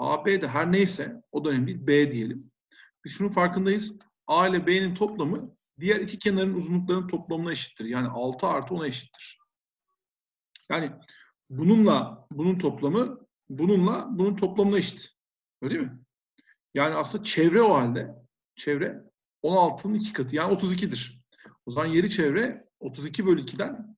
AB de her neyse o da önemli değil. B diyelim. Biz şunun farkındayız. A ile B'nin toplamı diğer iki kenarın uzunluklarının toplamına eşittir. Yani 6 artı 10'a eşittir. Yani bununla bunun toplamı bununla bunun toplamına eşit. Öyle değil mi? Yani aslında çevre o halde. Çevre 16'nın iki katı. Yani 32'dir. O zaman yeri çevre 32 bölü 2'den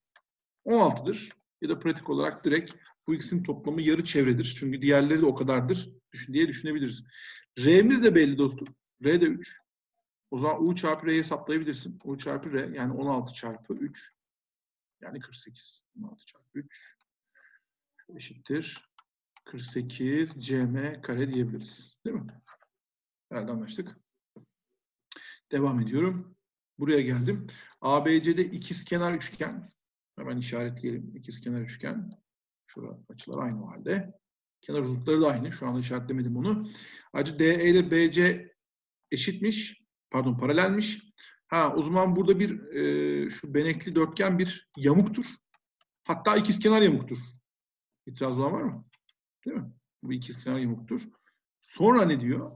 16'dır. Ya da pratik olarak direkt bu ikisinin toplamı yarı çevredir. Çünkü diğerleri de o kadardır diye düşünebiliriz. R'miz de belli dostum. R de 3. O zaman U çarpı R'yi hesaplayabilirsin. U çarpı R yani 16 çarpı 3 yani 48. 16 çarpı 3 eşittir 48 cm kare diyebiliriz. Değil mi? Herhalde anlaştık. Devam ediyorum. Buraya geldim. ABC'de ikiz kenar üçgen. Hemen işaretleyelim. İkiz kenar üçgen. Şurada açılar aynı halde. Kenar uzunlukları da aynı. Şu anda işaretlemedim onu. Ayrıca DE ile BC eşitmiş. Pardon paralelmiş. Ha o zaman burada bir e, şu benekli dörtgen bir yamuktur. Hatta ikiz kenar yamuktur. İtiraz olan var mı? Değil mi? Bu ikiz kenar yamuktur. Sonra ne diyor?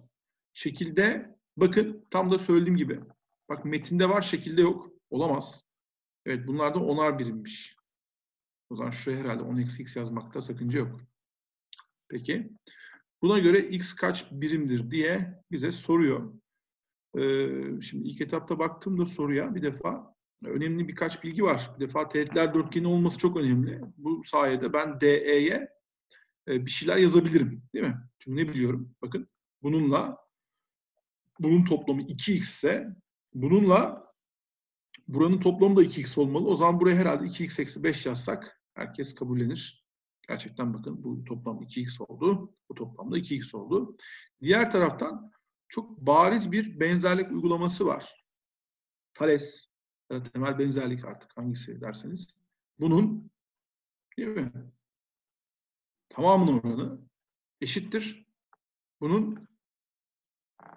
Şekilde bakın tam da söylediğim gibi. Bak metinde var şekilde yok. Olamaz. Evet bunlar da onar birimmiş. O zaman şuraya herhalde 10 eksi x yazmakta sakınca yok. Peki. Buna göre x kaç birimdir diye bize soruyor. Ee, şimdi ilk etapta baktığımda soruya bir defa önemli birkaç bilgi var. Bir defa teğetler dörtgeni olması çok önemli. Bu sayede ben DE'ye e, bir şeyler yazabilirim. Değil mi? Çünkü ne biliyorum? Bakın bununla bunun toplamı 2x ise bununla buranın toplamı da 2x olmalı. O zaman buraya herhalde 2x eksi 5 yazsak herkes kabullenir. Gerçekten bakın bu toplam 2x oldu. Bu toplamda 2x oldu. Diğer taraftan çok bariz bir benzerlik uygulaması var. Thales temel benzerlik artık hangisi derseniz. Bunun değil mi? Tamamının oranı eşittir. Bunun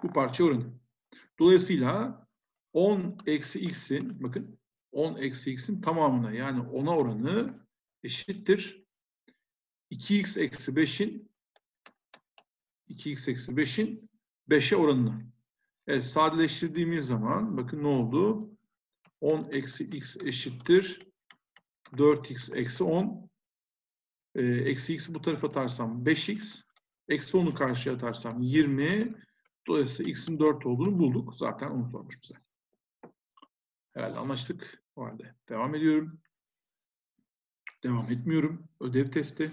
bu parça oranı. Dolayısıyla 10 eksi x'in bakın 10 eksi x'in tamamına yani 10'a oranı eşittir. 2x eksi 5'in 2x eksi 5'in 5'e oranına. Evet sadeleştirdiğimiz zaman bakın ne oldu? 10 eksi x eşittir 4x eksi 10. Ee, eksi x'i bu tarafa atarsam 5x. Eksi 10'u karşıya atarsam 20. Dolayısıyla x'in 4 olduğunu bulduk. Zaten onu sormuş bize. Herhalde anlaştık. O halde devam ediyorum. Devam etmiyorum. Ödev testi.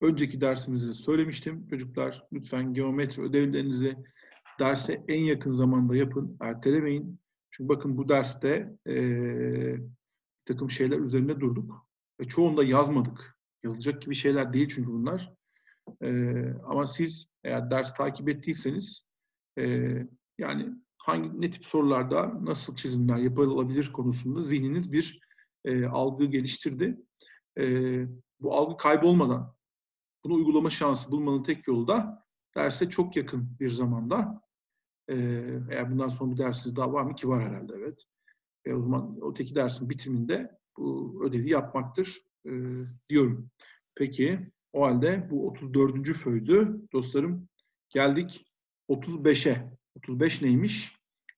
Önceki dersimizde söylemiştim. Çocuklar lütfen geometri ödevlerinizi derse en yakın zamanda yapın. Ertelemeyin. Çünkü bakın bu derste e, bir takım şeyler üzerine durduk. Ve çoğunda yazmadık. Yazılacak gibi şeyler değil çünkü bunlar. E, ama siz eğer ders takip ettiyseniz e, yani hangi ne tip sorularda nasıl çizimler yapılabilir konusunda zihniniz bir e, algı geliştirdi. E, bu algı kaybolmadan bunu uygulama şansı bulmanın tek yolu da derse çok yakın bir zamanda eğer bundan sonra bir dersiniz daha var mı ki var herhalde evet. E, o zaman öteki dersin bitiminde bu ödevi yapmaktır e, diyorum. Peki o halde bu 34. föydü dostlarım. Geldik 35'e. 35 neymiş?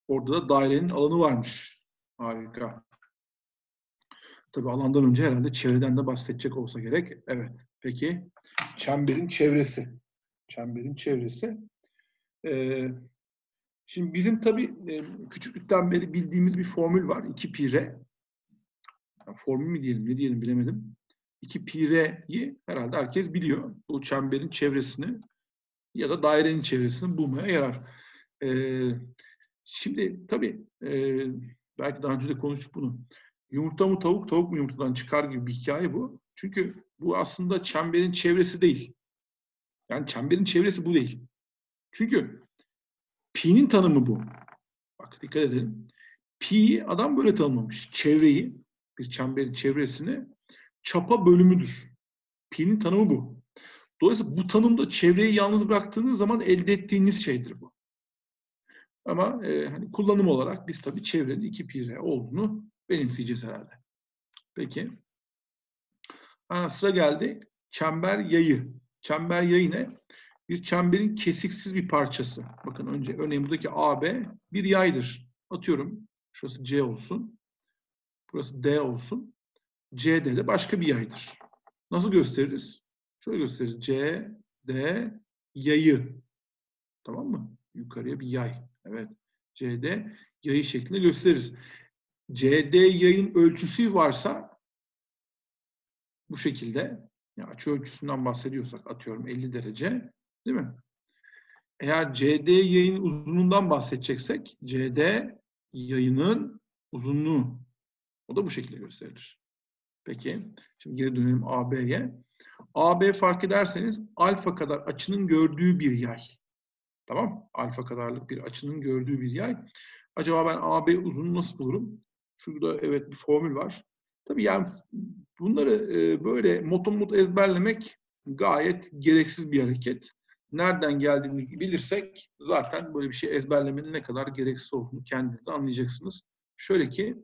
Orada da dairenin alanı varmış. Harika. Tabi alandan önce herhalde çevreden de bahsedecek olsa gerek. Evet. Peki. Çemberin çevresi. Çemberin çevresi. Ee, şimdi bizim tabi e, küçüklükten beri bildiğimiz bir formül var. 2 pi r. Yani formül mü diyelim ne diyelim bilemedim. 2 pi r'yi herhalde herkes biliyor. Bu çemberin çevresini ya da dairenin çevresini bulmaya yarar. Ee, şimdi tabii e, belki daha önce de konuştuk bunu. Yumurta mı tavuk, tavuk mu yumurtadan çıkar gibi bir hikaye bu. Çünkü bu aslında çemberin çevresi değil. Yani çemberin çevresi bu değil. Çünkü pi'nin tanımı bu. Bak dikkat edelim. Pi adam böyle tanımlamış. Çevreyi, bir çemberin çevresini çapa bölümüdür. Pi'nin tanımı bu. Dolayısıyla bu tanımda çevreyi yalnız bıraktığınız zaman elde ettiğiniz şeydir bu. Ama e, hani kullanım olarak biz tabii çevrenin 2 pi r olduğunu benimseyeceğiz herhalde. Peki. Ha, sıra geldi. Çember yayı. Çember yayı ne? bir çemberin kesiksiz bir parçası. Bakın önce örneğin buradaki AB bir yaydır. Atıyorum şurası C olsun. Burası D olsun. CD de başka bir yaydır. Nasıl gösteririz? Şöyle gösteririz. C, D, yayı. Tamam mı? Yukarıya bir yay. Evet. CD yayı şeklinde gösteririz. CD yayın ölçüsü varsa bu şekilde yani açı ölçüsünden bahsediyorsak atıyorum 50 derece değil mi? Eğer CD yayın uzunluğundan bahsedeceksek CD yayının uzunluğu o da bu şekilde gösterilir. Peki şimdi geri dönelim AB'ye. AB fark ederseniz alfa kadar açının gördüğü bir yay. Tamam Alfa kadarlık bir açının gördüğü bir yay. Acaba ben AB uzunluğunu nasıl bulurum? Şurada evet bir formül var. Tabii yani bunları e, böyle motomot ezberlemek gayet gereksiz bir hareket. Nereden geldiğini bilirsek zaten böyle bir şey ezberlemenin ne kadar gereksiz olduğunu kendiniz anlayacaksınız. Şöyle ki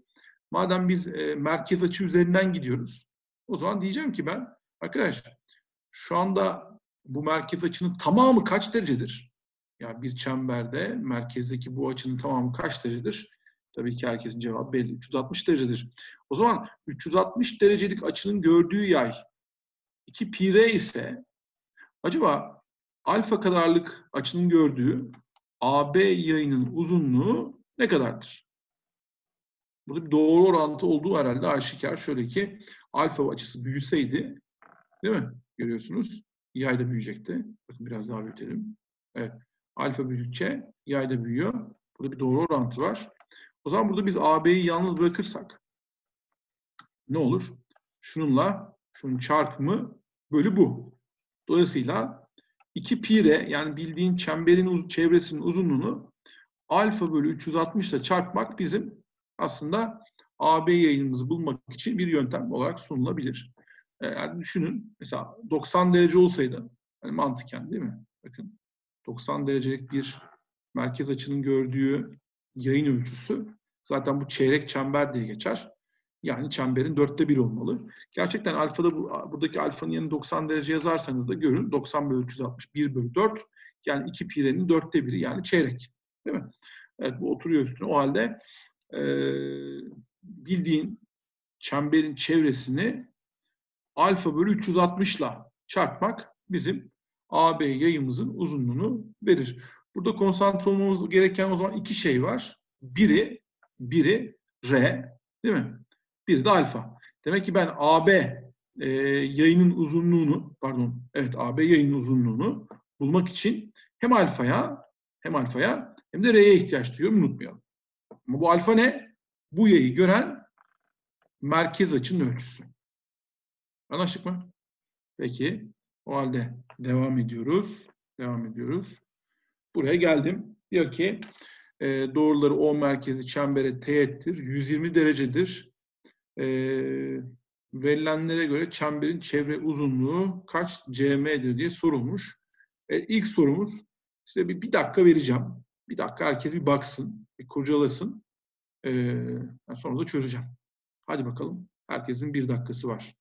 madem biz e, merkez açı üzerinden gidiyoruz o zaman diyeceğim ki ben arkadaşlar şu anda bu merkez açının tamamı kaç derecedir? Yani bir çemberde merkezdeki bu açının tamamı kaç derecedir? Tabii ki herkesin cevabı belli. 360 derecedir. O zaman 360 derecelik açının gördüğü yay 2 pi r ise acaba alfa kadarlık açının gördüğü AB yayının uzunluğu ne kadardır? Burada bir doğru orantı olduğu herhalde aşikar. Şöyle ki alfa açısı büyüseydi değil mi? Görüyorsunuz. Yay da büyüyecekti. Bakın biraz daha büyütelim. Evet. Alfa büyüdükçe yay da büyüyor. Burada bir doğru orantı var. O zaman burada biz AB'yi yalnız bırakırsak ne olur? Şununla şunun çarpımı bölü bu. Dolayısıyla 2 pi r yani bildiğin çemberin çevresinin uzunluğunu alfa bölü 360 ile çarpmak bizim aslında AB yayınımızı bulmak için bir yöntem olarak sunulabilir. Ee, yani düşünün mesela 90 derece olsaydı hani mantıken değil mi? Bakın 90 derecelik bir merkez açının gördüğü yayın ölçüsü zaten bu çeyrek çember diye geçer. Yani çemberin dörtte bir olmalı. Gerçekten alfada bu, buradaki alfanın yanına 90 derece yazarsanız da görün 90 bölü 360 1 bölü 4 yani 2 pirenin dörtte biri yani çeyrek. Değil mi? Evet bu oturuyor üstüne. O halde e, bildiğin çemberin çevresini alfa bölü 360 ile çarpmak bizim AB yayımızın uzunluğunu verir. Burada konsantre olmamız gereken o zaman iki şey var. Biri, biri R, değil mi? Biri de alfa. Demek ki ben AB e, yayının uzunluğunu, pardon, evet AB yayının uzunluğunu bulmak için hem alfaya hem alfaya hem de R'ye ihtiyaç duyuyorum unutmayalım. Ama bu alfa ne? Bu yayı gören merkez açının ölçüsü. Anlaştık mı? Peki. O halde devam ediyoruz. Devam ediyoruz. Buraya geldim. Diyor ki e, doğruları O merkezi çembere teğettir. 120 derecedir. E, verilenlere göre çemberin çevre uzunluğu kaç cm'dir diye sorulmuş. E, ilk sorumuz size bir, bir dakika vereceğim. Bir dakika herkes bir baksın, bir kurcalasın. E, sonra da çözeceğim. Hadi bakalım. Herkesin bir dakikası var.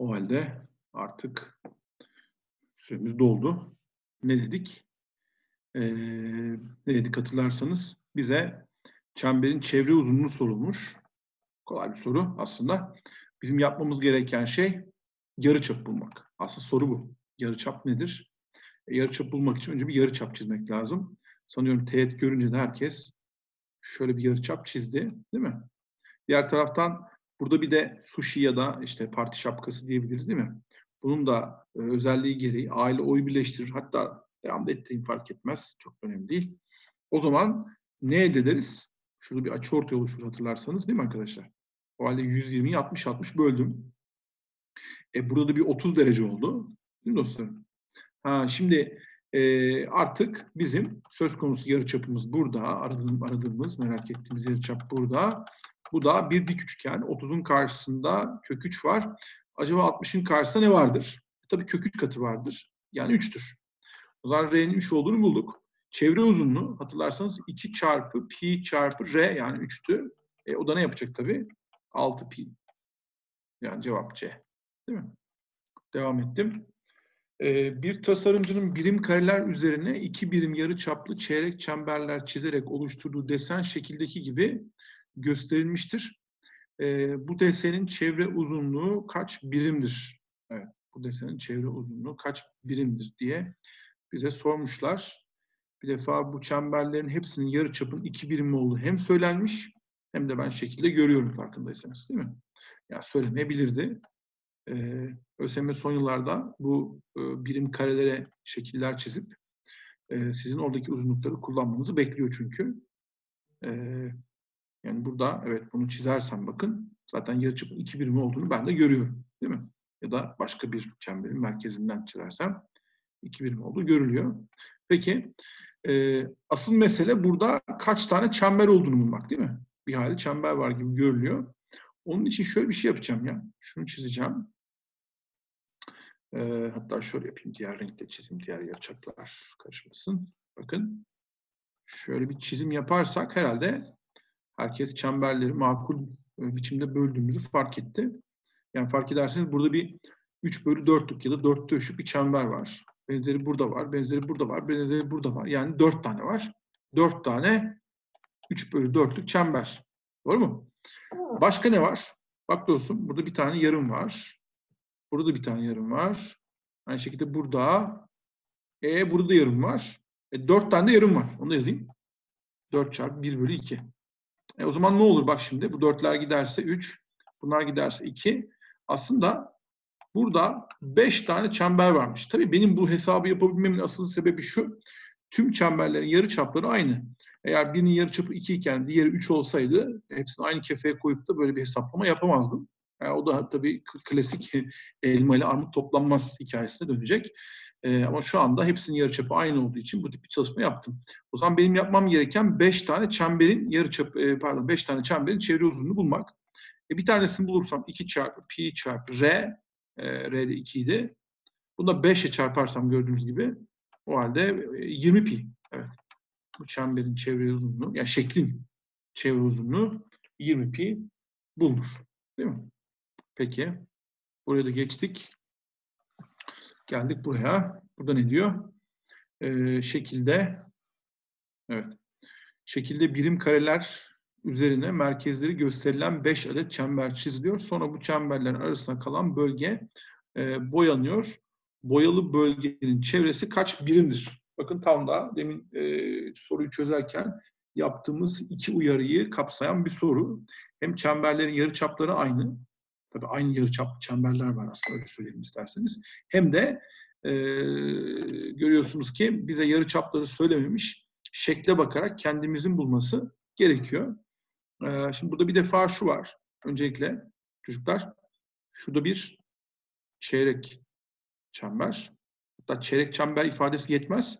O halde artık süremiz doldu. Ne dedik? e, ne dedik hatırlarsanız bize çemberin çevre uzunluğu sorulmuş. Kolay bir soru aslında. Bizim yapmamız gereken şey yarıçap bulmak. Aslında soru bu. Yarıçap nedir? E, yarıçap bulmak için önce bir yarıçap çizmek lazım. Sanıyorum teğet görünce de herkes şöyle bir yarıçap çizdi, değil mi? Diğer taraftan burada bir de sushi ya da işte parti şapkası diyebiliriz değil mi? Bunun da e, özelliği gereği aile oyu birleştirir. Hatta devam da fark etmez. Çok önemli değil. O zaman ne elde ederiz? Şurada bir açı ortaya oluşur hatırlarsanız değil mi arkadaşlar? O halde 120'yi 60-60 böldüm. E burada da bir 30 derece oldu. Değil mi dostlarım? Ha, şimdi e, artık bizim söz konusu yarıçapımız burada. Aradığım, aradığımız, merak ettiğimiz yarıçap burada. Bu da bir dik üçgen. 30'un karşısında kök 3 var. Acaba 60'ın karşısında ne vardır? Tabii kök 3 katı vardır. Yani 3'tür. O zaman R'nin 3 olduğunu bulduk. Çevre uzunluğu hatırlarsanız 2 çarpı pi çarpı R yani 3'tü. E, o da ne yapacak tabii? 6 pi. Yani cevap C. Değil mi? Devam ettim. Ee, bir tasarımcının birim kareler üzerine iki birim yarı çaplı çeyrek çemberler çizerek oluşturduğu desen şekildeki gibi gösterilmiştir. Ee, bu desenin çevre uzunluğu kaç birimdir? Evet, bu desenin çevre uzunluğu kaç birimdir diye bize sormuşlar. Bir defa bu çemberlerin hepsinin yarı çapın iki birim olduğu hem söylenmiş hem de ben şekilde görüyorum farkındaysanız değil mi? Ya söylemeyebilirdi. Ee, ÖSYM son yıllarda bu e, birim karelere şekiller çizip e, sizin oradaki uzunlukları kullanmanızı bekliyor çünkü. E, yani burada evet bunu çizersem bakın zaten yarıçapın iki birimi olduğunu ben de görüyorum. Değil mi? Ya da başka bir çemberin merkezinden çizersem iki birim olduğu görülüyor. Peki e, asıl mesele burada kaç tane çember olduğunu bulmak değil mi? Bir hali çember var gibi görülüyor. Onun için şöyle bir şey yapacağım ya. Şunu çizeceğim. E, hatta şöyle yapayım. Diğer renkte çizim, diğer yarıçaplar karışmasın. Bakın. Şöyle bir çizim yaparsak herhalde herkes çemberleri makul e, biçimde böldüğümüzü fark etti. Yani fark ederseniz burada bir 3 bölü 4'lük ya da 4'te 3'lük bir çember var. Benzeri burada var, benzeri burada var, benzeri burada var. Yani 4 tane var. 4 tane 3 bölü 4'lük çember. Doğru mu? Başka ne var? Bak dostum burada bir tane yarım var. Burada bir tane yarım var. Aynı şekilde burada. E burada yarım var. E, 4 tane de yarım var. Onu da yazayım. 4 çarpı 1 bölü 2. E, o zaman ne olur bak şimdi. Bu dörtler giderse 3. Bunlar giderse 2. Aslında burada 5 tane çember varmış. Tabii benim bu hesabı yapabilmemin asıl sebebi şu. Tüm çemberlerin yarı çapları aynı. Eğer birinin yarı çapı 2 iken diğeri 3 olsaydı hepsini aynı kefeye koyup da böyle bir hesaplama yapamazdım. Yani o da tabii klasik elma ile armut toplanmaz hikayesine dönecek. Ee, ama şu anda hepsinin yarıçapı aynı olduğu için bu tip bir çalışma yaptım. O zaman benim yapmam gereken 5 tane çemberin yarıçapı, e, pardon 5 tane çemberin çevre uzunluğunu bulmak. E, bir tanesini bulursam 2 çarpı pi çarpı r, e, r de 2 idi. Bunu da 5'e çarparsam gördüğünüz gibi o halde 20 e, pi. Evet. Bu çemberin çevre uzunluğu, yani şeklin çevre uzunluğu 20 pi bulunur. Değil mi? Peki. Buraya da geçtik. Geldik buraya. Burada ne diyor? Ee, şekilde evet. Şekilde birim kareler üzerine merkezleri gösterilen 5 adet çember çiziliyor. Sonra bu çemberlerin arasında kalan bölge e, boyanıyor. Boyalı bölgenin çevresi kaç birimdir? Bakın tam da demin e, soruyu çözerken yaptığımız iki uyarıyı kapsayan bir soru. Hem çemberlerin yarı çapları aynı Tabii aynı yarıçap çemberler var aslında öyle söyleyelim isterseniz. Hem de e, görüyorsunuz ki bize yarıçapları söylememiş, şekle bakarak kendimizin bulması gerekiyor. E, şimdi burada bir defa şu var. Öncelikle çocuklar, şurada bir çeyrek çember. Hatta çeyrek çember ifadesi yetmez.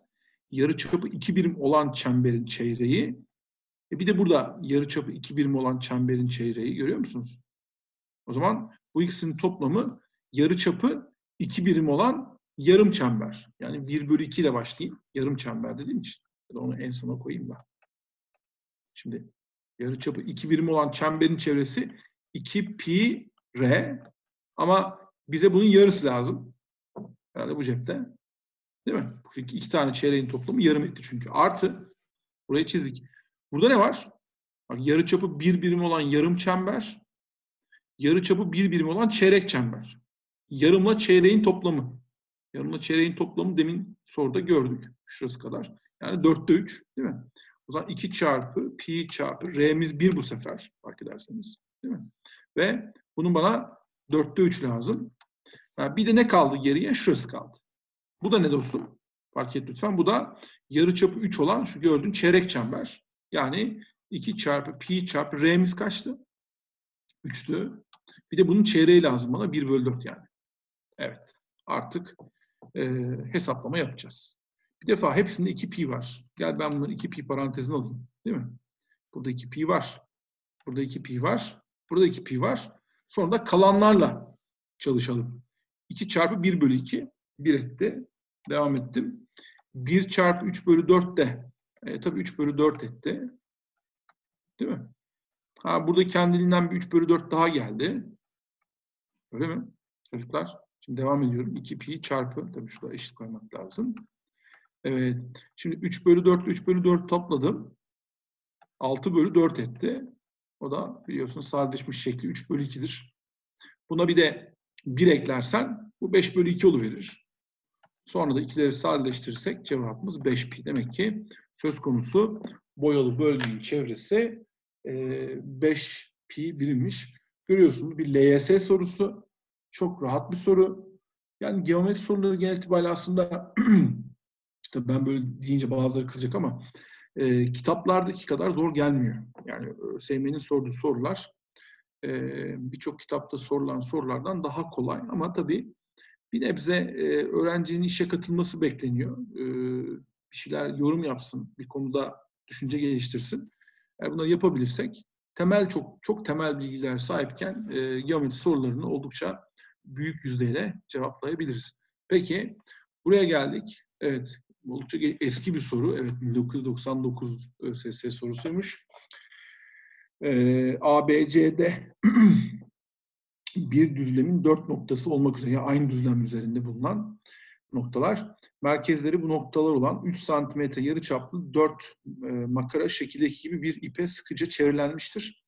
Yarı çapı iki birim olan çemberin çeyreği. E bir de burada yarı çapı iki birim olan çemberin çeyreği görüyor musunuz? O zaman bu ikisinin toplamı yarı çapı iki birim olan yarım çember. Yani 1 bölü 2 ile başlayayım. Yarım çember dediğim için. Ya da onu en sona koyayım da. Şimdi yarı çapı iki birim olan çemberin çevresi 2 pi r ama bize bunun yarısı lazım. Herhalde bu cepte. Değil mi? Bu iki, iki tane çeyreğin toplamı yarım etti çünkü. Artı burayı çizdik. Burada ne var? Bak yarı çapı bir birim olan yarım çember, yarı çapı bir birim olan çeyrek çember. Yarımla çeyreğin toplamı. Yarımla çeyreğin toplamı demin soruda gördük. Şurası kadar. Yani dörtte üç değil mi? O zaman 2 çarpı pi çarpı r'miz 1 bu sefer fark ederseniz. Değil mi? Ve bunun bana dörtte üç lazım. Yani bir de ne kaldı geriye? Şurası kaldı. Bu da ne dostum? Fark et lütfen. Bu da yarıçapı 3 olan şu gördüğün çeyrek çember. Yani 2 çarpı pi çarpı r'miz kaçtı? 3'tü. Bir de bunun çeyreği lazım bana. 1 bölü 4 yani. Evet. Artık e, hesaplama yapacağız. Bir defa hepsinde 2 pi var. Gel ben bunları 2 pi parantezine alayım. Değil mi? Burada 2 pi var. Burada 2 pi var. Burada 2 pi var. Sonra da kalanlarla çalışalım. 2 çarpı 1 bölü 2. 1 etti. Devam ettim. 1 çarpı 3 bölü 4 de e, tabii 3 bölü 4 etti. Değil mi? Ha, burada kendiliğinden bir 3 bölü 4 daha geldi. Öyle mi? Çocuklar. Şimdi devam ediyorum. 2 pi çarpı. Tabii şurada eşit koymak lazım. Evet. Şimdi 3 bölü 4 3 bölü 4 topladım. 6 bölü 4 etti. O da biliyorsunuz sadeleşmiş şekli 3 bölü 2'dir. Buna bir de 1 eklersen bu 5 bölü 2 oluverir. Sonra da ikileri sadeleştirirsek cevabımız 5 pi. Demek ki söz konusu boyalı bölgenin çevresi 5 e, pi bilinmiş. Görüyorsunuz bir LYS sorusu. Çok rahat bir soru. Yani geometri soruları genel itibariyle aslında işte ben böyle deyince bazıları kızacak ama e, kitaplardaki kadar zor gelmiyor. Yani ÖSYM'nin sorduğu sorular e, birçok kitapta sorulan sorulardan daha kolay ama tabii bir nebze e, öğrencinin işe katılması bekleniyor. E, bir şeyler yorum yapsın, bir konuda düşünce geliştirsin. Eğer bunları yapabilirsek temel çok çok temel bilgiler sahipken e, geometri sorularını oldukça büyük yüzdeyle cevaplayabiliriz. Peki buraya geldik. Evet oldukça eski bir soru. Evet 1999 ÖSS sorusuymuş. Ee, ABC'de bir düzlemin dört noktası olmak üzere yani aynı düzlem üzerinde bulunan noktalar. Merkezleri bu noktalar olan 3 santimetre yarı çaplı 4 e, makara şekildeki gibi bir ipe sıkıca çevrilenmiştir.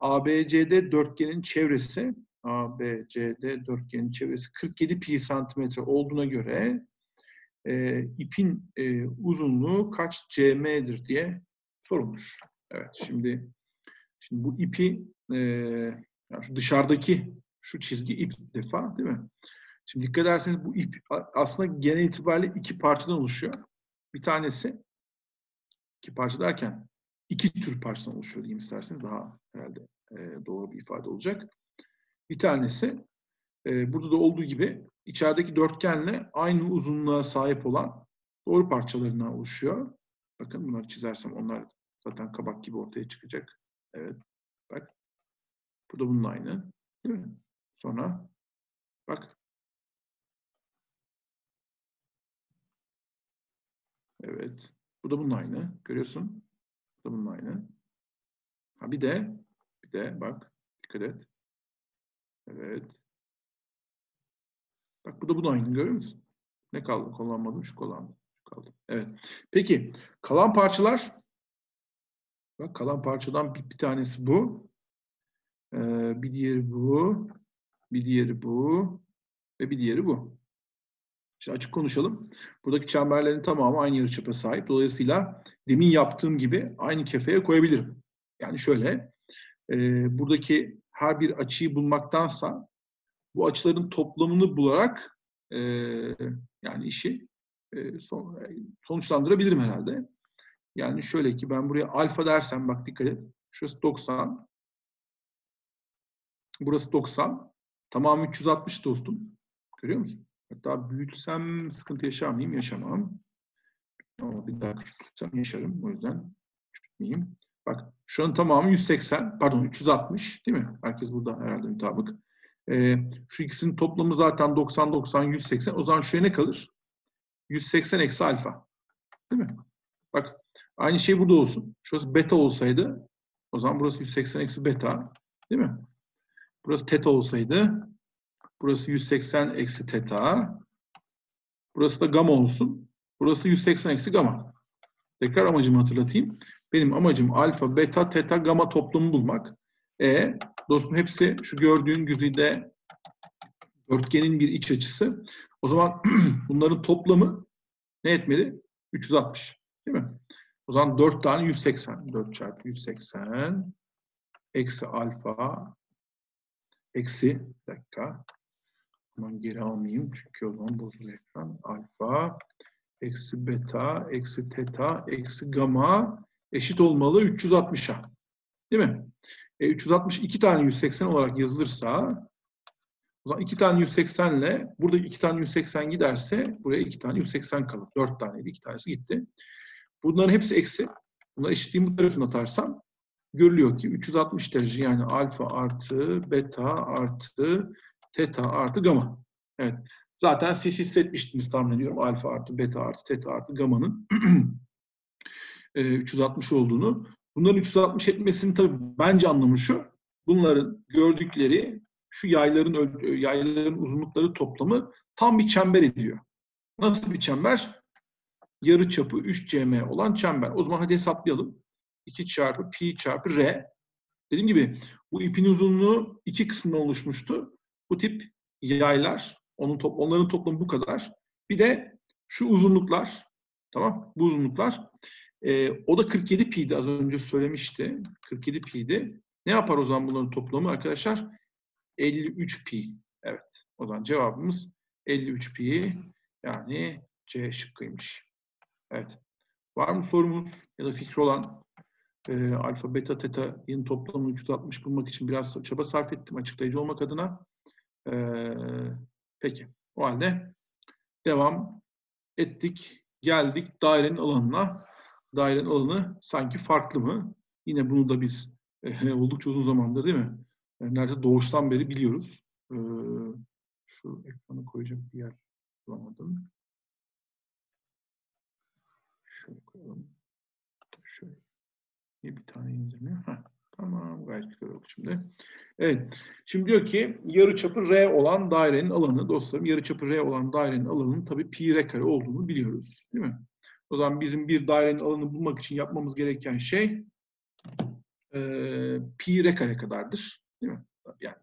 ABCD dörtgenin çevresi ABCD dörtgenin çevresi 47 pi santimetre olduğuna göre e, ipin e, uzunluğu kaç cm'dir diye sorulmuş. Evet şimdi şimdi bu ipi e, yani şu dışarıdaki şu çizgi ip defa değil mi? Şimdi dikkat ederseniz bu ip aslında genel itibariyle iki parçadan oluşuyor. Bir tanesi iki parça derken iki tür parçadan oluşuyor diyeyim isterseniz daha herhalde e, doğru bir ifade olacak. Bir tanesi e, burada da olduğu gibi içerideki dörtgenle aynı uzunluğa sahip olan doğru parçalarından oluşuyor. Bakın bunları çizersem onlar zaten kabak gibi ortaya çıkacak. Evet. Bak. Bu da bunun aynı. Değil mi? Sonra bak. Evet. Bu da bunun aynı. Görüyorsun. Bu da bunun aynı. Ha bir de bir de bak dikkat et. Evet. Bak bu da bunun aynı görüyor musun? Ne kaldı? Kullanmadım. Şu kullandım. Şu kaldı. Evet. Peki kalan parçalar bak kalan parçadan bir, bir tanesi bu. Ee, bir diğeri bu. Bir diğeri bu. Ve bir diğeri bu. Şimdi açık konuşalım. Buradaki çemberlerin tamamı aynı yarıçapa sahip. Dolayısıyla demin yaptığım gibi aynı kefeye koyabilirim. Yani şöyle, e, buradaki her bir açıyı bulmaktansa bu açıların toplamını bularak e, yani işi e, son, sonuçlandırabilirim herhalde. Yani şöyle ki ben buraya alfa dersem bak dikkat et. Şurası 90. Burası 90. Tamam 360 dostum. Görüyor musun? Hatta büyütsem sıkıntı yaşar mıyım? Yaşamam. Ama bir daha küçültsem yaşarım. O yüzden küçültmeyeyim. Bak şu an tamamı 180, pardon 360 değil mi? Herkes burada herhalde mutabık. Ee, şu ikisinin toplamı zaten 90, 90, 180. O zaman şuraya ne kalır? 180 eksi alfa. Değil mi? Bak aynı şey burada olsun. Şurası beta olsaydı o zaman burası 180 eksi beta. Değil mi? Burası teta olsaydı burası 180 eksi teta. Burası da gamma olsun. Burası da 180 eksi gamma. Tekrar amacımı hatırlatayım. Benim amacım alfa, beta, teta, gamma toplamı bulmak. E dostum hepsi şu gördüğün güzide dörtgenin bir iç açısı. O zaman bunların toplamı ne etmeli? 360. Değil mi? O zaman 4 tane 180. 4 çarpı 180 eksi alfa eksi bir dakika. Hemen geri almayayım çünkü o zaman bozuluyor ekran. Alfa eksi beta eksi teta eksi gamma eşit olmalı 360'a. Değil mi? E, 360 iki tane 180 olarak yazılırsa o zaman iki tane 180 ile burada iki tane 180 giderse buraya iki tane 180 kalır. Dört taneydi. iki tanesi gitti. Bunların hepsi eksi. Bunları eşitliğin bu tarafına atarsam görülüyor ki 360 derece yani alfa artı beta artı teta artı gamma. Evet. Zaten siz hissetmiştiniz tahmin ediyorum alfa artı beta artı teta artı gamma'nın 360 olduğunu. Bunların 360 etmesinin tabii bence anlamı şu. Bunların gördükleri şu yayların yayların uzunlukları toplamı tam bir çember ediyor. Nasıl bir çember? Yarı çapı 3 cm olan çember. O zaman hadi hesaplayalım. 2 çarpı pi çarpı r. Dediğim gibi bu ipin uzunluğu iki kısımdan oluşmuştu. Bu tip yaylar, onun top, onların toplamı bu kadar. Bir de şu uzunluklar, tamam? Bu uzunluklar. E, o da 47 pi'di az önce söylemişti. 47 pi'di. Ne yapar o zaman bunların toplamı arkadaşlar? 53 pi. Evet. O zaman cevabımız 53 pi. Yani C şıkkıymış. Evet. Var mı sorumuz ya da fikri olan e, alfa, beta, teta'nın toplamını 360 bulmak için biraz çaba sarf ettim açıklayıcı olmak adına. E, peki. O halde devam ettik. Geldik dairenin alanına. Dairenin alanı sanki farklı mı? Yine bunu da biz e, oldukça uzun zamandır değil mi? Yani neredeyse doğuştan beri biliyoruz. E, şu ekranı koyacak bir yer bulamadım. Şöyle koyalım. Şöyle. Bir tane indirmiyor? Heh, tamam gayet güzel oldu şimdi. Evet. Şimdi diyor ki yarı çapı R olan dairenin alanı dostlarım yarı çapı R olan dairenin alanının tabii pi R kare olduğunu biliyoruz. Değil mi? O zaman bizim bir dairenin alanını bulmak için yapmamız gereken şey e, pi R kare kadardır. Değil mi? Yani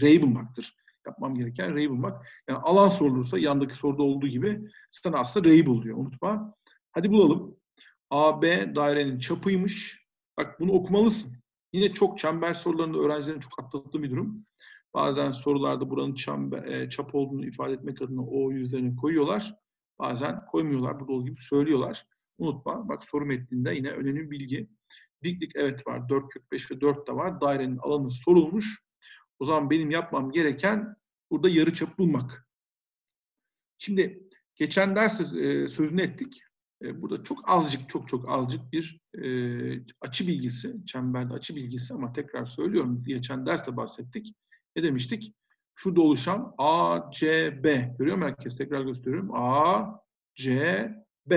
R'yi bulmaktır. Yapmam gereken R'yi bulmak. Yani alan sorulursa yandaki soruda olduğu gibi sana aslında R'yi bul diyor. Unutma. Hadi bulalım. AB dairenin çapıymış. Bak bunu okumalısın. Yine çok çember sorularında öğrencilerin çok atladığı bir durum. Bazen sorularda buranın çember, e, çap olduğunu ifade etmek adına O yüzlerine koyuyorlar. Bazen koymuyorlar. Burada olduğu gibi söylüyorlar. Unutma. Bak soru metninde yine önemli bir bilgi. Diklik evet var. 4 kök 5 ve 4 de var. Dairenin alanı sorulmuş. O zaman benim yapmam gereken burada yarı çap bulmak. Şimdi geçen ders e, sözünü ettik. E, burada çok azıcık, çok çok azıcık bir e, açı bilgisi, çemberde açı bilgisi ama tekrar söylüyorum, geçen derste bahsettik. Ne demiştik? Şurada oluşan ACB, görüyor mu herkes? Tekrar gösteriyorum. ACB.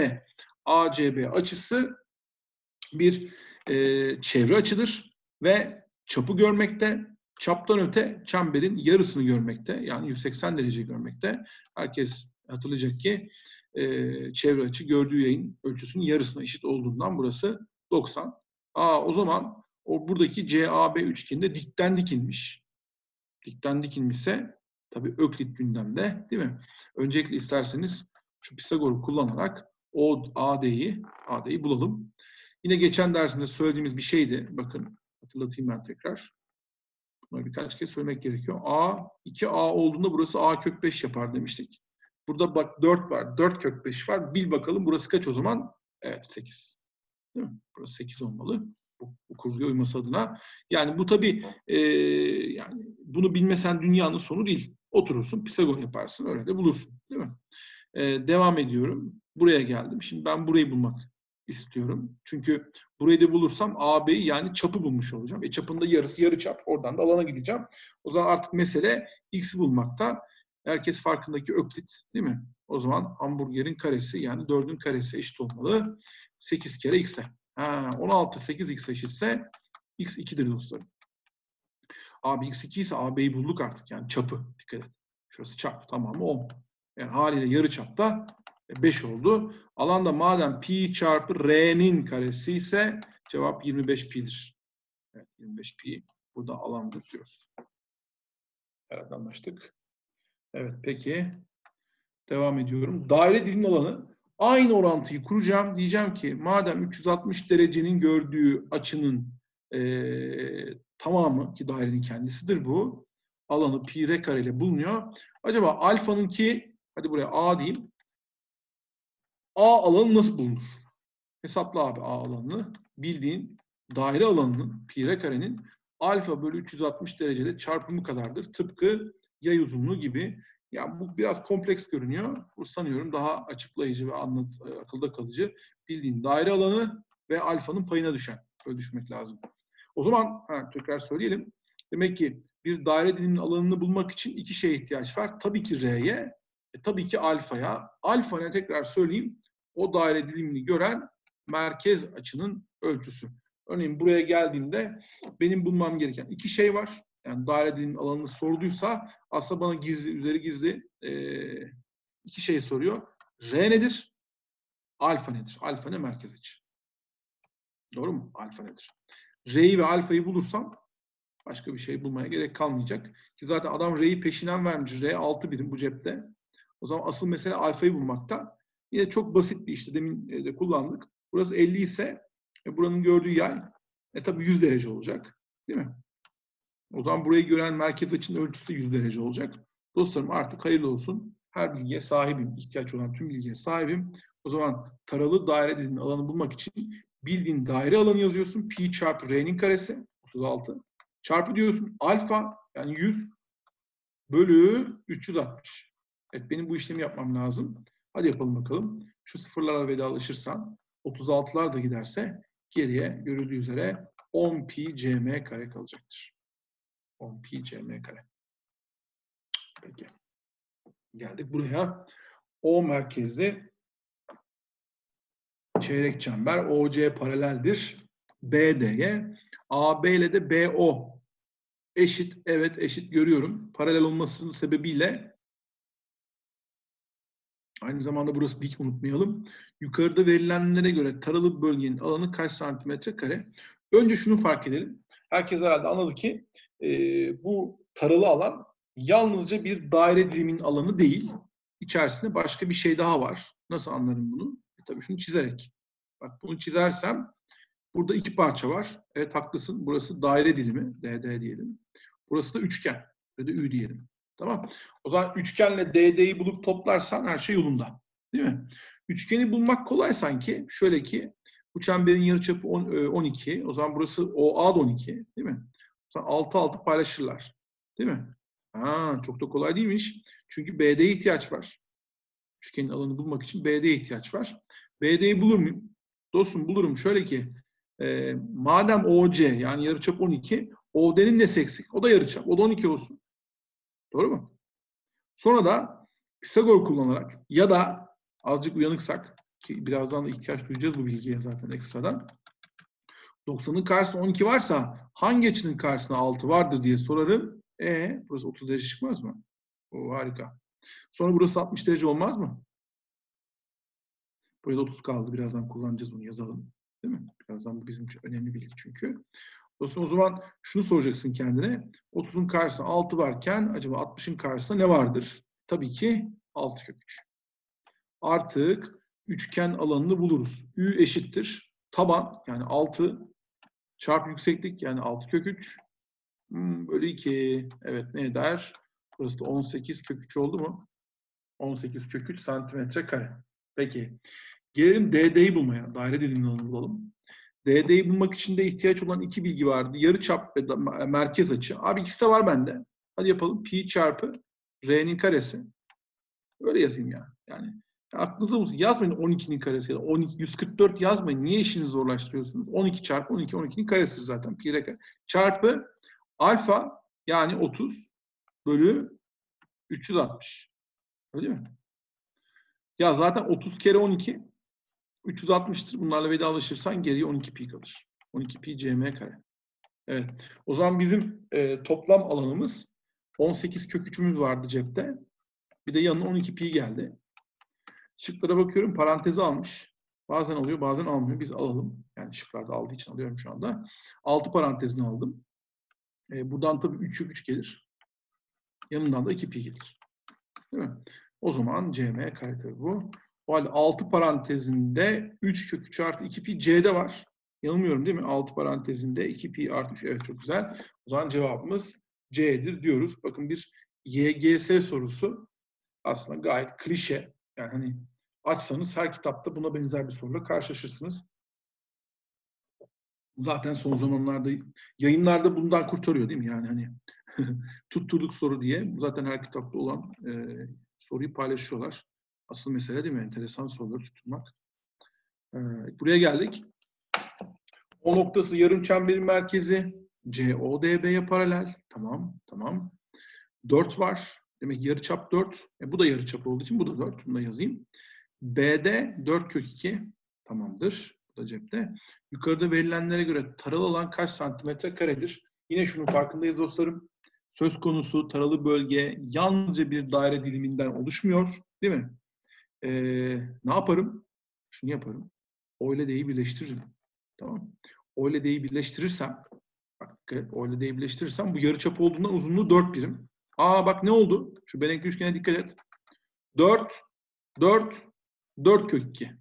ACB açısı bir e, çevre açıdır ve çapı görmekte, çaptan öte çemberin yarısını görmekte, yani 180 derece görmekte. Herkes hatırlayacak ki e, çevre açı gördüğü yayın ölçüsünün yarısına eşit olduğundan burası 90. Aa, o zaman o buradaki CAB üçgeninde dikten dikilmiş. Dikten dikilmişse tabii Öklit gündemde değil mi? Öncelikle isterseniz şu Pisagor'u kullanarak o AD'yi AD'yi bulalım. Yine geçen dersinde söylediğimiz bir şeydi. Bakın hatırlatayım ben tekrar. Bunları birkaç kez söylemek gerekiyor. A, 2A olduğunda burası A kök 5 yapar demiştik. Burada bak 4 var. 4 kök 5 var. Bil bakalım burası kaç o zaman? Evet 8. Değil mi? Burası 8 olmalı. Bu, bu kurguya uyması adına. Yani bu tabii e, yani bunu bilmesen dünyanın sonu değil. Oturursun, Pisagor yaparsın, öyle de bulursun. Değil mi? E, devam ediyorum. Buraya geldim. Şimdi ben burayı bulmak istiyorum. Çünkü burayı da bulursam AB'yi yani çapı bulmuş olacağım. E çapında yarısı yarı çap. Oradan da alana gideceğim. O zaman artık mesele x'i bulmakta. Herkes farkındaki öklit değil mi? O zaman hamburgerin karesi yani 4'ün karesi eşit olmalı. 8 kere x'e. Ha, 16 8 x eşitse x 2'dir dostlarım. Abi x 2 ise AB'yi bulduk artık yani çapı. Dikkat et. Şurası çap tamamı 10. Yani haliyle yarı çapta 5 oldu. Alanda madem pi çarpı r'nin karesi ise cevap 25 pi'dir. Evet 25 pi burada alandır diyoruz. Evet anlaştık. Evet peki. Devam ediyorum. Daire dilim alanı aynı orantıyı kuracağım. Diyeceğim ki madem 360 derecenin gördüğü açının e, tamamı ki dairenin kendisidir bu. Alanı pi r kare ile bulunuyor. Acaba alfanın ki hadi buraya a diyeyim. A alanı nasıl bulunur? Hesapla abi A alanını. Bildiğin daire alanının pi r karenin alfa bölü 360 derecede çarpımı kadardır. Tıpkı yay uzunluğu gibi. Yani bu biraz kompleks görünüyor. Bu sanıyorum daha açıklayıcı ve anlat, akılda kalıcı. Bildiğin daire alanı ve alfanın payına düşen. Böyle düşünmek lazım. O zaman ha, tekrar söyleyelim. Demek ki bir daire diliminin alanını bulmak için iki şeye ihtiyaç var. Tabii ki R'ye, e, tabii ki alfaya. Alfa ne tekrar söyleyeyim. O daire dilimini gören merkez açının ölçüsü. Örneğin buraya geldiğimde benim bulmam gereken iki şey var. Yani daire diliminin alanını sorduysa aslında bana gizli, üzeri gizli e, iki şey soruyor. R nedir? Alfa nedir? Alfa ne merkez açı? Doğru mu? Alfa nedir? R'yi ve alfayı bulursam başka bir şey bulmaya gerek kalmayacak. Ki zaten adam R'yi peşinden vermiş. R 6 birim bu cepte. O zaman asıl mesele alfayı bulmakta. Yine çok basit bir işte demin e, de kullandık. Burası 50 ise e, buranın gördüğü yay e tabi 100 derece olacak. Değil mi? O zaman burayı gören merkez açının ölçüsü de 100 derece olacak. Dostlarım artık hayırlı olsun. Her bilgiye sahibim. ihtiyaç olan tüm bilgiye sahibim. O zaman taralı daire dediğin alanı bulmak için bildiğin daire alanı yazıyorsun. Pi çarpı r'nin karesi 36. Çarpı diyorsun alfa yani 100 bölü 360. Evet benim bu işlemi yapmam lazım. Hadi yapalım bakalım. Şu sıfırlara vedalaşırsan 36'lar da giderse geriye görüldüğü üzere 10 pi cm kare kalacaktır. 10 pi cm kare. Peki. Geldik buraya. O merkezli çeyrek çember OC paraleldir. BD'ye. AB ile de BO eşit. Evet eşit görüyorum. Paralel olmasının sebebiyle aynı zamanda burası dik unutmayalım. Yukarıda verilenlere göre taralı bölgenin alanı kaç santimetre kare? Önce şunu fark edelim. Herkes herhalde anladı ki e, bu taralı alan yalnızca bir daire dilimin alanı değil. İçerisinde başka bir şey daha var. Nasıl anlarım bunu? E, tabii şunu çizerek. Bak bunu çizersem burada iki parça var. Evet haklısın. Burası daire dilimi. DD diyelim. Burası da üçgen. Ve de Ü diyelim. Tamam. O zaman üçgenle DD'yi bulup toplarsan her şey yolunda. Değil mi? Üçgeni bulmak kolay sanki. Şöyle ki bu çemberin yarıçapı 12. E, o zaman burası OA da 12. Değil mi? O zaman 6 6 paylaşırlar. Değil mi? Ha, çok da kolay değilmiş. Çünkü BD'ye ihtiyaç var. Üçgenin alanı bulmak için BD'ye ihtiyaç var. BD'yi bulur muyum? Dostum bulurum. Şöyle ki e, madem OC yani yarıçap 12 OD'nin nesi eksik? O da yarıçap. O da 12 olsun. Doğru mu? Sonra da Pisagor kullanarak ya da azıcık uyanıksak ki birazdan da ihtiyaç duyacağız bu bilgiye zaten ekstradan. 90'ın karşısında 12 varsa hangi açının karşısında 6 vardır diye sorarım. E burası 30 derece çıkmaz mı? O harika. Sonra burası 60 derece olmaz mı? Buraya da 30 kaldı. Birazdan kullanacağız bunu yazalım. Değil mi? Birazdan bu bizim için önemli bilgi çünkü. Dostum o zaman şunu soracaksın kendine. 30'un karşısında 6 varken acaba 60'ın karşısında ne vardır? Tabii ki 6 kök 3. Artık üçgen alanını buluruz. Ü eşittir. Taban yani 6 çarpı yükseklik yani 6 kök 3 hmm, bölü 2. Evet ne eder? Burası da 18 kök 3 oldu mu? 18 kök 3 santimetre kare. Peki. Gelelim DD'yi bulmaya. Daire dilini bulalım. DD'yi bulmak için de ihtiyaç olan iki bilgi vardı. Yarı çap ve merkez açı. Abi ikisi de var bende. Hadi yapalım. Pi çarpı R'nin karesi. Öyle yazayım ya. Yani aklınızda olsun. Yazmayın 12'nin karesi ya da 12, 144 yazmayın. Niye işinizi zorlaştırıyorsunuz? 12 çarpı 12, 12'nin karesi zaten. Pi R kare. Çarpı alfa yani 30 bölü 360. Öyle mi? Ya zaten 30 kere 12 360'tır. Bunlarla vedalaşırsan geriye 12 pi kalır. 12 pi cm kare. Evet. O zaman bizim e, toplam alanımız 18 kök 3'ümüz vardı cepte. Bir de yanına 12 pi geldi. Şıklara bakıyorum parantezi almış. Bazen alıyor bazen almıyor. Biz alalım. Yani şıklarda aldığı için alıyorum şu anda. 6 parantezini aldım. E, buradan tabii 3 kök 3 gelir. Yanından da 2 pi gelir. Değil mi? O zaman cm kare tabii bu. O halde 6 parantezinde 3 kök 3 artı 2 pi c'de var. Yanılmıyorum değil mi? 6 parantezinde 2 pi artı 3. Evet çok güzel. O zaman cevabımız C'dir diyoruz. Bakın bir YGS sorusu aslında gayet klişe. Yani hani açsanız her kitapta buna benzer bir soruyla karşılaşırsınız. Zaten son zamanlarda yayınlarda bundan kurtarıyor değil mi? Yani hani tutturduk soru diye zaten her kitapta olan e, soruyu paylaşıyorlar. Asıl mesele değil mi? Enteresan soruları tutturmak. E, buraya geldik. O noktası yarım çemberin merkezi. CODB'ye paralel. Tamam, tamam. 4 var. Demek yarıçap 4. E, bu da yarıçap olduğu için bu da 4. Bunu da yazayım. B'de 4 kök 2. Tamamdır. Bu da cepte. Yukarıda verilenlere göre taralı alan kaç santimetre karedir? Yine şunun farkındayız dostlarım. Söz konusu taralı bölge yalnızca bir daire diliminden oluşmuyor. Değil mi? Ee, ne yaparım? Şunu yaparım. O ile D'yi birleştiririm. Tamam. O ile D'yi birleştirirsem bak O ile D'yi birleştirirsem bu yarıçap olduğundan uzunluğu 4 birim. Aa bak ne oldu? Şu benekli üçgene dikkat et. 4, 4, 4 kök 2.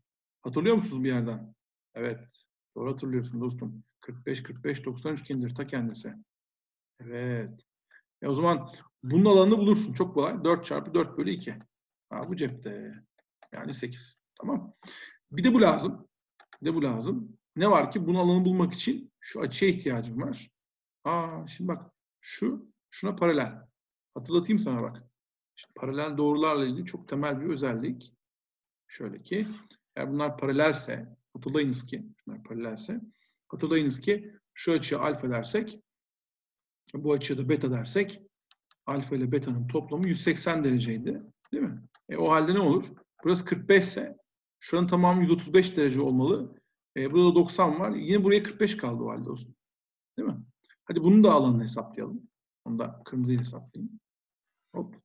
Hatırlıyor musunuz bir yerden? Evet. Doğru hatırlıyorsun dostum. 45, 45, 90 üçgenidir ta kendisi. Evet. E o zaman bunun alanını bulursun. Çok kolay. 4 çarpı 4 bölü 2. Ha, bu cepte. Yani 8. Tamam. Bir de bu lazım. Bir de bu lazım. Ne var ki bunun alanı bulmak için şu açıya ihtiyacım var. Aa şimdi bak şu şuna paralel. Hatırlatayım sana bak. Şimdi paralel doğrularla ilgili çok temel bir özellik. Şöyle ki eğer bunlar paralelse hatırlayınız ki bunlar paralelse hatırlayınız ki şu açıya alfa dersek bu açıya da beta dersek alfa ile beta'nın toplamı 180 dereceydi. Değil mi? E, o halde ne olur? Burası 45 ise şuranın tamamı 135 derece olmalı. E, burada da 90 var. Yine buraya 45 kaldı o halde olsun. Değil mi? Hadi bunun da alanını hesaplayalım. Onu da kırmızıyla hesaplayayım. Hop.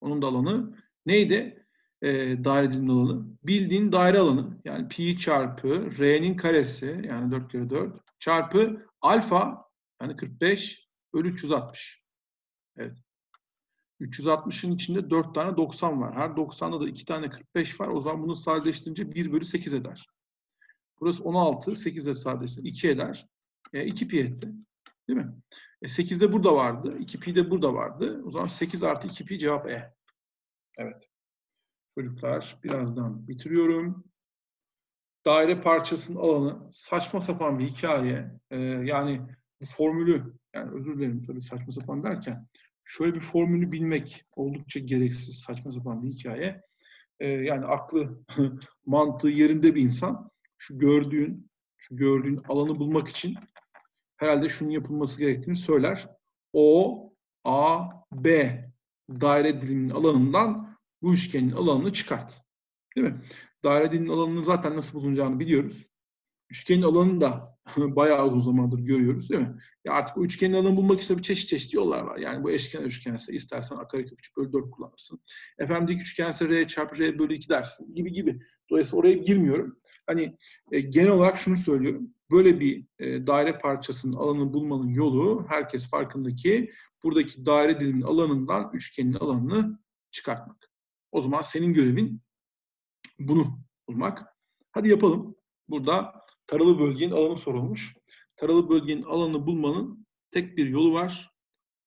Onun da alanı neydi? E, daire dilimin alanı. Bildiğin daire alanı. Yani pi çarpı r'nin karesi yani 4 kere 4 çarpı alfa yani 45 bölü 360. Evet. 360'ın içinde 4 tane 90 var. Her 90'da da 2 tane 45 var. O zaman bunu sadeleştirince 1 bölü 8 eder. Burası 16. 8'e sadeleştirince 2 eder. E, 2 pi etti. Değil mi? E, 8 de burada vardı. 2 pi de burada vardı. O zaman 8 artı 2 pi cevap E. Evet. Çocuklar birazdan bitiriyorum. Daire parçasının alanı saçma sapan bir hikaye. Ee, yani bu formülü, yani özür dilerim tabii saçma sapan derken, şöyle bir formülü bilmek oldukça gereksiz, saçma sapan bir hikaye. Ee, yani aklı, mantığı yerinde bir insan şu gördüğün, şu gördüğün alanı bulmak için herhalde şunun yapılması gerektiğini söyler. O, A, B daire diliminin alanından bu üçgenin alanını çıkart. Değil mi? Daire diliminin alanının zaten nasıl bulunacağını biliyoruz. Üçgenin alanını da bayağı uzun zamandır görüyoruz değil mi? Ya artık bu üçgenin alanını bulmak için bir çeşit çeşit yollar var. Yani bu eşkenar üçgense istersen a kare 3 bölü 4 kullanırsın. Efendim dik üçgense r çarpı r bölü 2 dersin gibi gibi. Dolayısıyla oraya girmiyorum. Hani e, genel olarak şunu söylüyorum. Böyle bir e, daire parçasının alanını bulmanın yolu herkes farkındaki buradaki daire diliminin alanından üçgenin alanını çıkartmak. O zaman senin görevin bunu bulmak. Hadi yapalım. Burada taralı bölgenin alanı sorulmuş. Taralı bölgenin alanını bulmanın tek bir yolu var.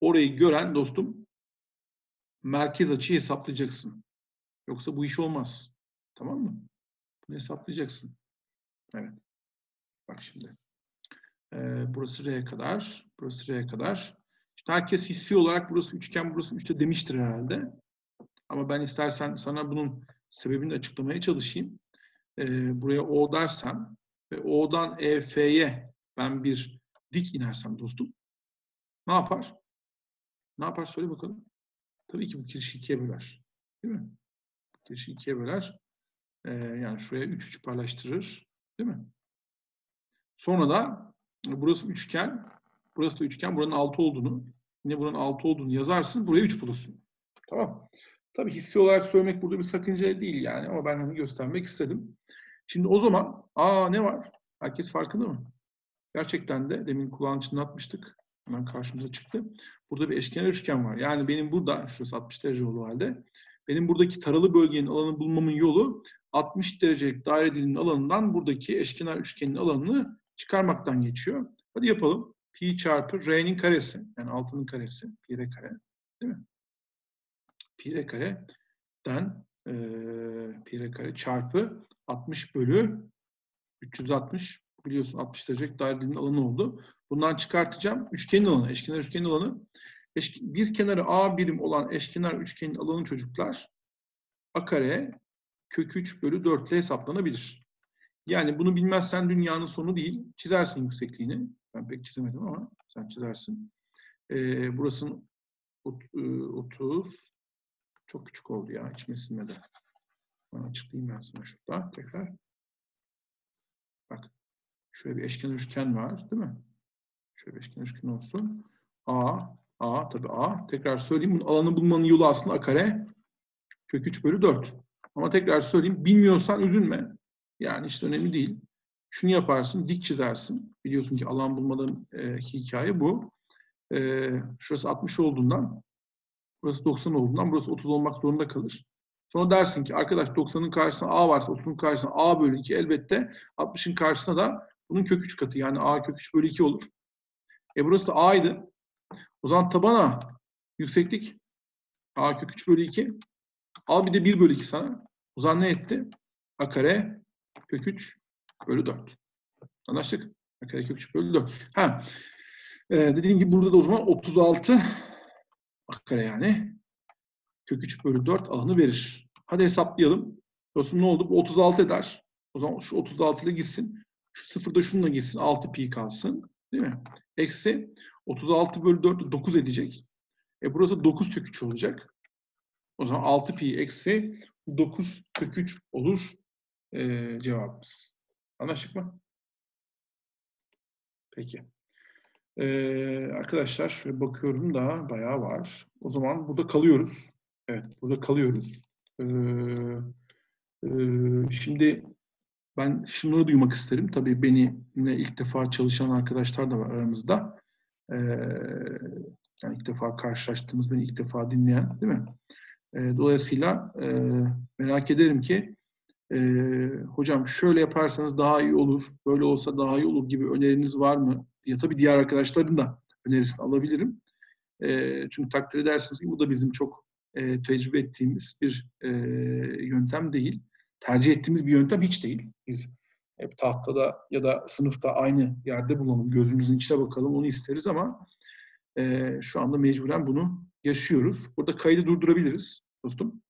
Orayı gören dostum merkez açıyı hesaplayacaksın. Yoksa bu iş olmaz. Tamam mı? Bunu hesaplayacaksın. Evet. Bak şimdi. Ee, burası R'ye kadar. Burası R'ye kadar. İşte herkes hissi olarak burası üçgen, burası üçte demiştir herhalde. Ama ben istersen sana bunun sebebini açıklamaya çalışayım. Ee, buraya O dersem ve O'dan EF'ye ben bir dik inersem dostum ne yapar? Ne yapar söyle bakalım. Tabii ki bu kirişi ikiye böler. Değil mi? Kirişi ikiye böler. Ee, yani şuraya 3 3 paylaştırır. Değil mi? Sonra da burası üçgen. Burası da üçgen. Buranın 6 olduğunu yine buranın 6 olduğunu yazarsın. Buraya 3 bulursun. Tamam. Tabii hissi olarak söylemek burada bir sakınca değil yani ama ben hani göstermek istedim. Şimdi o zaman aa ne var? Herkes farkında mı? Gerçekten de demin kulağın çınlatmıştık. Hemen karşımıza çıktı. Burada bir eşkenar üçgen var. Yani benim burada, şurası 60 derece olduğu halde, benim buradaki taralı bölgenin alanı bulmamın yolu 60 derecelik daire dilinin alanından buradaki eşkenar üçgenin alanını çıkarmaktan geçiyor. Hadi yapalım. Pi çarpı R'nin karesi. Yani altının karesi. Pi R kare. Değil mi? Pi R kare'den e, pi R kare çarpı 60 bölü 360 biliyorsun 60 derecelik daire dilinin alanı oldu. Bundan çıkartacağım. Üçgenin alanı, eşkenar üçgenin alanı. Bir kenarı A birim olan eşkenar üçgenin alanı çocuklar A kare kök 3 bölü 4 ile hesaplanabilir. Yani bunu bilmezsen dünyanın sonu değil. Çizersin yüksekliğini. Ben pek çizemedim ama sen çizersin. Ee, burasının 30 çok küçük oldu ya. Ben açıklayayım ben sana şurada tekrar. Bak şöyle bir eşkenar üçgen var değil mi? Şöyle bir eşkenar üçgen olsun. A, A tabii A. Tekrar söyleyeyim bunun alanı bulmanın yolu aslında A kare kök 3 bölü 4. Ama tekrar söyleyeyim bilmiyorsan üzülme. Yani işte önemli değil. Şunu yaparsın, dik çizersin. Biliyorsun ki alan bulmadan e, hikaye bu. E, şurası 60 olduğundan, burası 90 olduğundan burası 30 olmak zorunda kalır. Sonra dersin ki arkadaş 90'ın karşısına A varsa 30'un karşısına A bölü 2 elbette 60'ın karşısına da bunun kök 3 katı yani A kök 3 bölü 2 olur. E burası da A'ydı. O zaman tabana yükseklik A kök 3 bölü 2. Al bir de 1 bölü 2 sana. O zaman ne etti? A kare kök 3 bölü 4. Anlaştık? A kare kök 3 bölü 4. Ha. Ee, dediğim gibi burada da o zaman 36 A kare yani kök 3 bölü 4 alanı verir. Hadi hesaplayalım. Dostum ne oldu? Bu 36 eder. O zaman şu 36 ile gitsin. Şu sıfırda şununla gitsin. 6 pi kalsın. Değil mi? Eksi 36 bölü 4 9 edecek. E burası 9 kök 3 olacak. O zaman 6 pi eksi 9 kök 3 olur e, cevabımız. Anlaştık mı? Peki. Ee, arkadaşlar şöyle bakıyorum da bayağı var. O zaman burada kalıyoruz. Evet, burada kalıyoruz. Ee, e, şimdi ben şunları duymak isterim. Tabii beni ne ilk defa çalışan arkadaşlar da var aramızda. Ee, yani ilk defa karşılaştığımız, beni ilk defa dinleyen, değil mi? Ee, dolayısıyla e, merak ederim ki e, hocam şöyle yaparsanız daha iyi olur, böyle olsa daha iyi olur gibi öneriniz var mı? Ya tabii diğer arkadaşların da önerisini alabilirim. E, çünkü takdir edersiniz ki bu da bizim çok e, tecrübe ettiğimiz bir e, yöntem değil. Tercih ettiğimiz bir yöntem hiç değil. Biz hep tahtada ya da sınıfta aynı yerde bulalım, gözümüzün içine bakalım, onu isteriz ama e, şu anda mecburen bunu yaşıyoruz. Burada kaydı durdurabiliriz dostum.